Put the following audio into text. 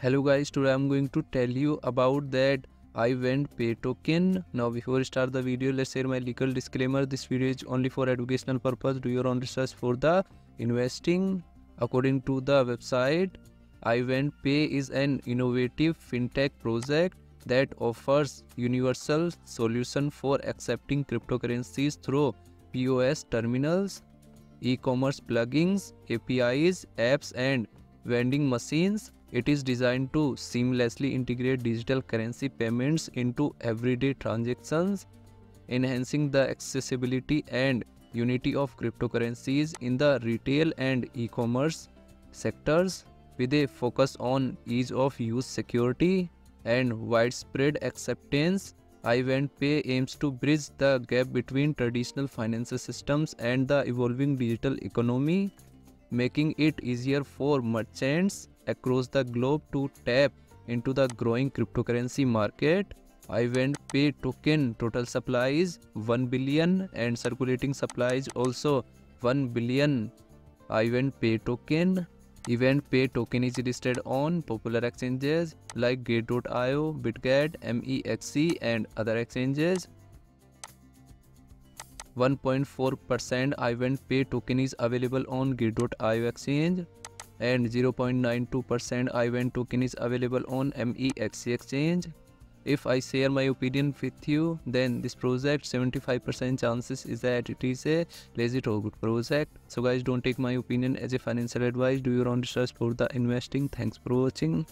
hello guys today i'm going to tell you about that ivendPay token. Now before start the video let's share my legal disclaimer. This video is only for educational purpose. Do your own research for the investing. According to the website iVent pay is an innovative fintech project that offers universal solution for accepting cryptocurrencies through pos terminals e-commerce plugins apis apps and vending machines it is designed to seamlessly integrate digital currency payments into everyday transactions, enhancing the accessibility and unity of cryptocurrencies in the retail and e-commerce sectors with a focus on ease of use security and widespread acceptance. iVent Pay aims to bridge the gap between traditional financial systems and the evolving digital economy, making it easier for merchants across the globe to tap into the growing cryptocurrency market. iVent Pay token total supply is 1 billion and circulating supply is also 1 billion. ivendPay token ivendPay token is listed on popular exchanges like Gate.io, BitGet, MEXC and other exchanges. 1.4% iVent Pay token is available on Gate.io exchange and 0.92% ivend token is available on MEXC exchange. If I share my opinion with you, then this project 75% chances is that it is a or good project. So guys, don't take my opinion as a financial advice. Do your own research for the investing. Thanks for watching.